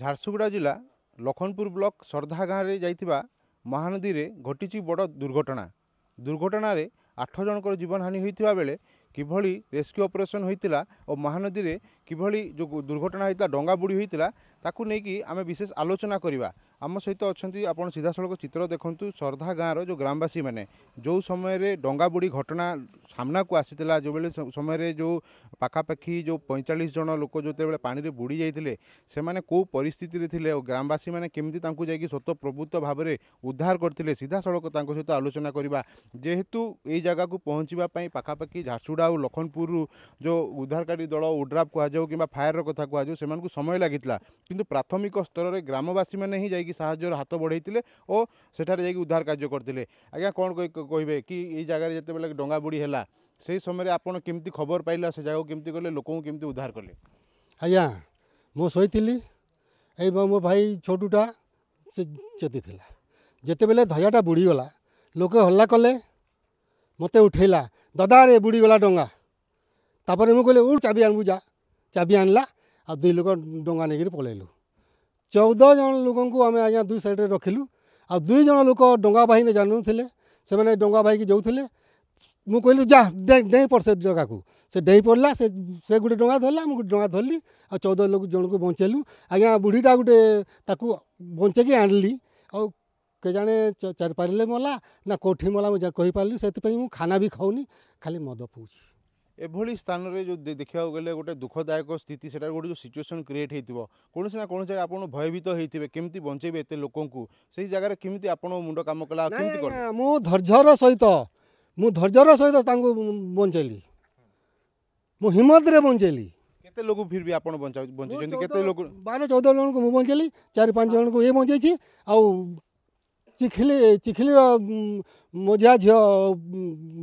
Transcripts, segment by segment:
ଝାରସୁଗୁଡ଼ା ଜିଲ୍ଲା ଲଖନପୁର ବ୍ଲକ ସର୍ଦ୍ଧା ଗାଁରେ ଯାଇଥିବା ମହାନଦୀରେ ଘଟିଛି ବଡ଼ ଦୁର୍ଘଟଣା ଦୁର୍ଘଟଣାରେ ଆଠ ଜଣଙ୍କର ଜୀବନହାନି ହୋଇଥିବା ବେଳେ କିଭଳି ରେସ୍କ୍ୟୁ ଅପରେସନ୍ ହୋଇଥିଲା ଓ ମହାନଦୀରେ କିଭଳି ଯେଉଁ ଦୁର୍ଘଟଣା ହୋଇଥିଲା ଡଙ୍ଗା ବୁଡ଼ି ହୋଇଥିଲା ତାକୁ ନେଇକି ଆମେ ବିଶେଷ ଆଲୋଚନା କରିବା आम सहित अहिले आप सड़क चित्र देख्नु सर्धा गाँव रो ग्रामवासी मैंने जो समय डा बुढी घटना सामनाको आसी जो बेला समय जो पाखापाखि जो पैंतालीस जन लोक जति पानीले बुडी जाइए से परिस्थिति थिले ग्रामवासी मैंने केमी त स्वत प्रभुत्व भावना उद्धार सीधा सड़क सहित आलोचना ଯେହେତୁ ଏଇ ଜାଗାକୁ ପହଞ୍ଚିବା ପାଇଁ ପାଖାପାଖି ଝାରସୁଗୁଡ଼ା ଆଉ ଲଖନପୁରରୁ ଯେଉଁ ଉଦ୍ଧାରକାରୀ ଦଳ ଓଡ୍ରାଫ୍ କୁହାଯାଉ କିମ୍ବା ଫାୟାରର କଥା କୁହାଯାଉ ସେମାନଙ୍କୁ ସମୟ ଲାଗିଥିଲା କିନ୍ତୁ ପ୍ରାଥମିକ ସ୍ତରରେ ଗ୍ରାମବାସୀମାନେ ହିଁ ଯାଇକି ଯାଇକି ସାହାଯ୍ୟର ହାତ ବଢ଼େଇଥିଲେ ଓ ସେଠାରେ ଯାଇକି ଉଦ୍ଧାର କାର୍ଯ୍ୟ କରିଥିଲେ ଆଜ୍ଞା କ'ଣ କହିବେ କି ଏଇ ଜାଗାରେ ଯେତେବେଳେ ଡଙ୍ଗା ବୁଡ଼ି ହେଲା ସେହି ସମୟରେ ଆପଣ କେମିତି ଖବର ପାଇଲା ସେ ଜାଗାକୁ କେମିତି ଗଲେ ଲୋକଙ୍କୁ କେମିତି ଉଦ୍ଧାର କଲେ ଆଜ୍ଞା ମୁଁ ଶୋଇଥିଲି ଏବଂ ମୋ ଭାଇ ଛୋଟୁଟା ସେ ଚେତିଥିଲା ଯେତେବେଳେ ଧଜାଟା ବୁଡ଼ିଗଲା ଲୋକେ ହଲ୍ଲା କଲେ ମୋତେ ଉଠେଇଲା ଦାଦାରେ ବୁଡ଼ିଗଲା ଡଙ୍ଗା ତାପରେ ମୁଁ କହିଲି ଉଠ ଚାବି ଆଣିବୁ ଯା ଚାବି ଆଣିଲା ଆଉ ଦୁଇ ଲୋକ ଡଙ୍ଗା ନେଇକିରି ପଳେଇଲୁ चौदह जन लोक आम आज्ञा दुई सैड रखिल दुईज लोक डा भाई ने जानूल से डा भाई जो थे मुझे कहल जा डे पड़ से जगह को से डे पड़ा से गोटे डा धरला मुझे डा धरली आ चौदह लोग जन को बचेलु आज्ञा बुढ़ीटा गोटे बचे आनली आ केजाणे चार पारे मला ना कौटी मला मुझे कहीपारे से मुझ खाना भी खाऊनी खाली मद पी ଏଭଳି ସ୍ଥାନରେ ଯେଉଁ ଦେଖିବାକୁ ଗଲେ ଗୋଟେ ଦୁଃଖଦାୟକ ସ୍ଥିତି ସେଠାରେ ଗୋଟେ ଯେଉଁ ସିଚୁଏସନ୍ କ୍ରିଏଟ୍ ହେଇଥିବ କୌଣସି ନା କୌଣସି ଜାଗାରେ ଆପଣ ଭୟଭୀତ ହେଇଥିବେ କେମିତି ବଞ୍ଚେଇବେ ଏତେ ଲୋକଙ୍କୁ ସେଇ ଜାଗାରେ କେମିତି ଆପଣଙ୍କ ମୁଣ୍ଡ କାମ କଲା କେମିତି ମୁଁ ଧୈର୍ଯ୍ୟର ସହିତ ମୁଁ ଧୈର୍ଯ୍ୟର ସହିତ ତାଙ୍କୁ ବଞ୍ଚେଇଲି ମୁଁ ହିମ୍ମତରେ ବଞ୍ଚେଇଲି କେତେ ଲୋକ ଫିର ବି ଆପଣ ବଞ୍ଚାଇଛନ୍ତି କେତେ ଲୋକ ବାର ଚଉଦ ଜଣଙ୍କୁ ମୁଁ ବଞ୍ଚେଇଲି ଚାରି ପାଞ୍ଚ ଜଣଙ୍କୁ ଇଏ ବଞ୍ଚେଇଛି ଆଉ ଚିଖିଲି ଚିଖିଲିର ମଝିଆ ଝିଅ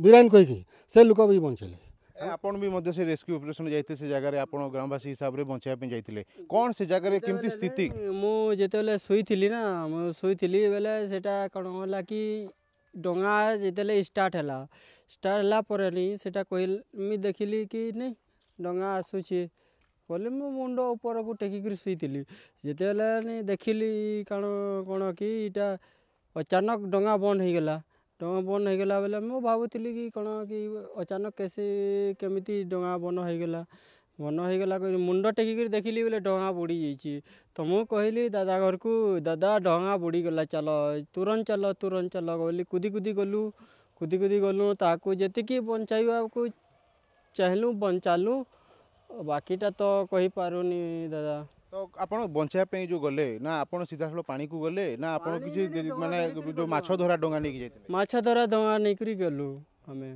ବିରାନ କହିକି ସେ ଲୋକ ବି ବଞ୍ଚେଇଲେ आपण भी मध्ये से रेस्क्यू ऑपरेशन जायते से जगह रे से जगह रे किमिति स्थिति मु जेतेले सुई थिली ना मु सुई थिली बेले सेटा कोन होला देखिली की नै डोंगा को टेकी कर सुई थिली जेतेले नी देखिली अचानक डोंगा बंद हो गेला डा बन हो गला बोले मुझे भावुली कि कौन कि अचानक कैसे केमी डा बन हो गला बंद हो गला मुंड टेक देख ली बोले डा बुड़ी जाइए तो मुझे कहली दादा घर को दादा डा बुड़ी गला चल तुरंत चल तुरंत चल बोली कूदी कूदी गलु कूदी कूदी गलु जी बचाईवा को चाहलु बचालू बाकीटा तो कही पार नहीं दादा ତ ଆପଣ ବଞ୍ଚିବା ପାଇଁ ଯେଉଁ ଗଲେ ନା ଆପଣ ସିଧାସଳଖ ପାଣିକୁ ଗଲେ ନା ଆପଣ କିଛି ମାନେ ଯେଉଁ ମାଛ ଧରା ଡଙ୍ଗା ନେଇକି ଯାଇଥିଲେ ମାଛ ଧରା ଡଙ୍ଗା ନେଇକରି ଗଲୁ ଆମେ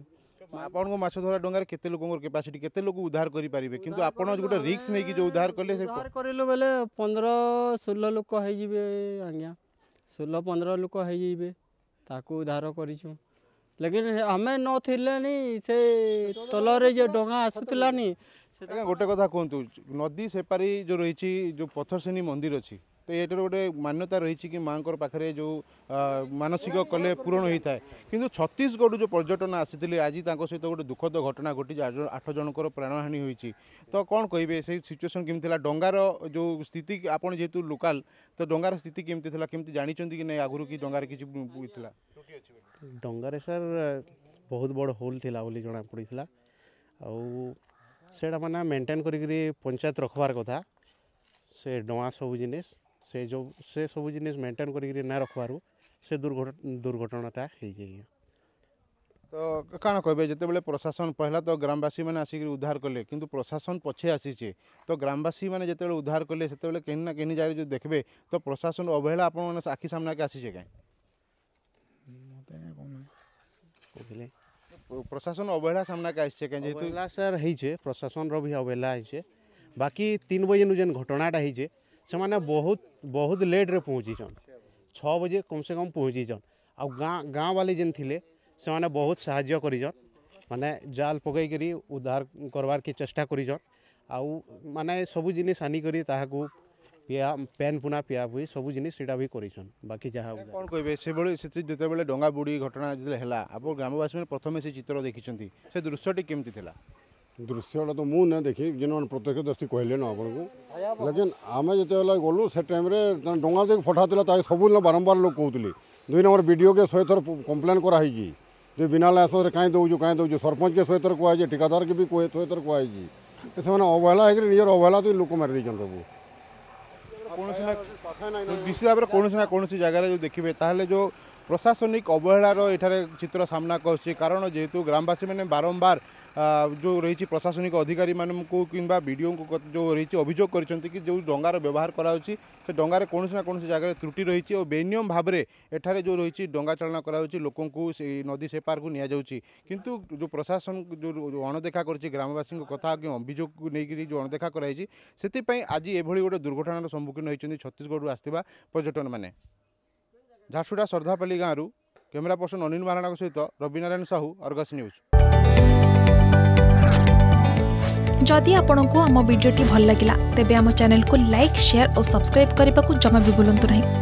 ଆପଣଙ୍କ ମାଛ ଧରା ଡଙ୍ଗାରେ କେତେ ଲୋକଙ୍କର କେପାସିଟି କେତେ ଲୋକ ଉଦ୍ଧାର କରିପାରିବେ କିନ୍ତୁ ଆପଣ ଗୋଟେ ରିକ୍ସ ନେଇକି ଯେଉଁ ଉଦ୍ଧାର କଲେ ଉଦ୍ଧାର କରିଲୁ ବୋଲେ ପନ୍ଦର ଷୋହଳ ଲୋକ ହେଇଯିବେ ଆଜ୍ଞା ଷୋହଳ ପନ୍ଦର ଲୋକ ହେଇଯିବେ ତାକୁ ଉଦ୍ଧାର କରିଛୁ ଲେକିନ୍ ଆମେ ନଥିଲେନି ସେ ତଳରେ ଯେ ଡଙ୍ଗା ଆସୁଥିଲାନି ଆଜ୍ଞା ଗୋଟେ କଥା କୁହନ୍ତୁ ନଦୀ ସେପାରି ଯେଉଁ ରହିଛି ଯେଉଁ ପଥରସେନୀ ମନ୍ଦିର ଅଛି ତ ଏଇଟାର ଗୋଟେ ମାନ୍ୟତା ରହିଛି କି ମାଆଙ୍କର ପାଖରେ ଯେଉଁ ମାନସିକ କଲେ ପୂରଣ ହୋଇଥାଏ କିନ୍ତୁ ଛତିଶଗଡ଼ରୁ ଯେଉଁ ପର୍ଯ୍ୟଟନ ଆସିଥିଲେ ଆଜି ତାଙ୍କ ସହିତ ଗୋଟେ ଦୁଃଖଦ ଘଟଣା ଘଟିଛି ଆଠ ଜଣଙ୍କର ପ୍ରାଣହାନି ହୋଇଛି ତ କ'ଣ କହିବେ ସେଇ ସିଚୁଏସନ୍ କେମିତି ଥିଲା ଡଙ୍ଗାର ଯେଉଁ ସ୍ଥିତି ଆପଣ ଯେହେତୁ ଲୋକାଲ ତ ଡଙ୍ଗାର ସ୍ଥିତି କେମିତି ଥିଲା କେମିତି ଜାଣିଛନ୍ତି କି ନାଇଁ ଆଗରୁ କି ଡଙ୍ଗାରେ କିଛି ଥିଲା ଡଙ୍ଗାରେ ସାର୍ ବହୁତ ବଡ଼ ହୋଲ୍ ଥିଲା ବୋଲି ଜଣାପଡ଼ିଥିଲା ଆଉ ସେଇଟା ମାନେ ମେଣ୍ଟେନ୍ କରିକିରି ପଞ୍ଚାୟତ ରଖବାର୍ କଥା ସେ ଡଙ୍ଗା ସବୁ ଜିନିଷ୍ ସେ ଯେଉଁ ସେ ସବୁ ଜିନିଷ୍ ମେଣ୍ଟେନ୍ କରିକିରି ନାଇଁ ରଖବାରୁ ସେ ଦୁର୍ଘଟଣାଟା ହେଇଛି ଆଜ୍ଞା ତ କାଣା କହିବେ ଯେତେବେଳେ ପ୍ରଶାସନ ପହିଲା ତ ଗ୍ରାମବାସୀମାନେ ଆସିକରି ଉଦ୍ଧାର କଲେ କିନ୍ତୁ ପ୍ରଶାସନ ପଛେ ଆସିଛେ ତ ଗ୍ରାମବାସୀମାନେ ଯେତେବେଳେ ଉଦ୍ଧାର କଲେ ସେତେବେଳେ କେହି ନା କେହି ଜାଗାରେ ଯଦି ଦେଖିବେ ତ ପ୍ରଶାସନ ଅବହେଳା ଆପଣମାନେ ଆଖି ସାମ୍ନାକେ ଆସିଛେ କାଁ କହିଲେ প্রশাসন অবহেলা সামনাকে আসছে কেন যেহেতু অবহেলা স্যার হয়েছে প্রশাসনর বি অবহেলা হয়েছে বাকি তিন বজে নু যে ঘটনাটা হয়েছে সেমানে বহুত বহুত লেট্রে পৌঁছিছন ছ বজে কমসে কম পৌঁছিছন আউ গাঁ গাঁওয়ালি যেন থিলে সেমানে বহুত সাহায্য করিছন মানে জাল পকাইকি উদ্ধার করবার কি চেষ্টা করিছন আউ মানে সবু জিনিস আনিকরি তাহাকু ପିଆ ପେନ୍ ପୁନା ପିଆ ପୁଇ ସବୁ ଜିନିଷ ସେଇଟା ବି କରିଛନ୍ ବାକି ଯାହା କ'ଣ କହିବେ ସେଭଳି ସେଥିରେ ଯେତେବେଳେ ଡଙ୍ଗା ବୁଡ଼ି ଘଟଣା ଯେତେବେଳେ ହେଲା ଆପଣ ଗ୍ରାମବାସୀମାନେ ପ୍ରଥମେ ସେ ଚିତ୍ର ଦେଖିଛନ୍ତି ସେ ଦୃଶ୍ୟଟି କେମିତି ଥିଲା ଦୃଶ୍ୟଟା ତ ମୁଁ ନା ଦେଖି ଯେନ୍ମାନେ ପ୍ରତ୍ୟକ୍ଷ ଦୃଷ୍ଟି କହିଲେ ନା ଆପଣଙ୍କୁ ଲେକିନ୍ ଆମେ ଯେତେବେଳେ ଗଲୁ ସେ ଟାଇମ୍ରେ ଡଙ୍ଗା ଦେଖି ଫଟା ଥିଲା ତାକୁ ସବୁଦିନ ବାରମ୍ବାର ଲୋକ କହୁଥିଲେ ଦୁଇ ନମ୍ବର ବିଡ଼ିଓକେ ଶହେ ଥର କମ୍ପ୍ଲେନ୍ କରାହେଇଛି ଯେ ବିନା ଲାଇସେନ୍ସରେ କାହିଁ ଦେଉଛୁ କାହିଁ ଦେଉଛୁ ସରପଞ୍ଚକେ ଶହେ ଥର କୁହାଯାଇଛି ଠିକାଦାରକେ ବି ଶହେ ଥର କୁହାଯାଇଛି ସେମାନେ ଅବହେଳା ହେଇକରି ନିଜର ଅବହେଳା ଦୁଇ ଲୋକ ମାରି ଦେଇଛନ୍ତି ସବୁ कौन कौन जगह देखिए जो প্রশাসনিক অবহেলার এখানে চিত্র সামনা করছি কারণ যেহেতু গ্রামবাসী মানে বারম্বার ଯେଉଁ ରହିଛି ପ୍ରଶାସନିକ ଅଧିକାରୀମାନଙ୍କୁ କିମ୍ବା ବିଡ଼ିଓଙ୍କୁ ଯେଉଁ ରହିଛି ଅଭିଯୋଗ କରିଛନ୍ତି କି ଯେଉଁ ଡଙ୍ଗାର ବ୍ୟବହାର କରାଯାଉଛି ସେ ଡଙ୍ଗାରେ କୌଣସି ନା କୌଣସି ଜାଗାରେ ତ୍ରୁଟି ରହିଛି ଓ ବେନିୟମ ଭାବରେ ଏଠାରେ ଯେଉଁ ରହିଛି ଡଙ୍ଗା ଚାଳନା କରାଯାଉଛି ଲୋକଙ୍କୁ ସେଇ ନଦୀ ସେପାରକୁ ନିଆଯାଉଛି କିନ୍ତୁ ଯେଉଁ ପ୍ରଶାସନ ଯେଉଁ ଅଣଦେଖା କରିଛି ଗ୍ରାମବାସୀଙ୍କ କଥା କି ଅଭିଯୋଗକୁ ନେଇକରି ଯେଉଁ ଅଣଦେଖା କରାଯାଇଛି ସେଥିପାଇଁ ଆଜି ଏଭଳି ଗୋଟେ ଦୁର୍ଘଟଣାର ସମ୍ମୁଖୀନ ହୋଇଛନ୍ତି ଛତିଶଗଡ଼ରୁ ଆସିଥିବା ପର୍ଯ୍ୟଟନମାନେ झारसुडा श्रद्धापाली गाँव रू कैमेरा पर्सन अनिल महाराणा सहित तो रवि नारायण साहू अरगस न्यूज जदि आपण को आम भिडी भल लगा तेब चेल को लाइक सेयार और सब्सक्राइब करने को जमा भी बुलां नहीं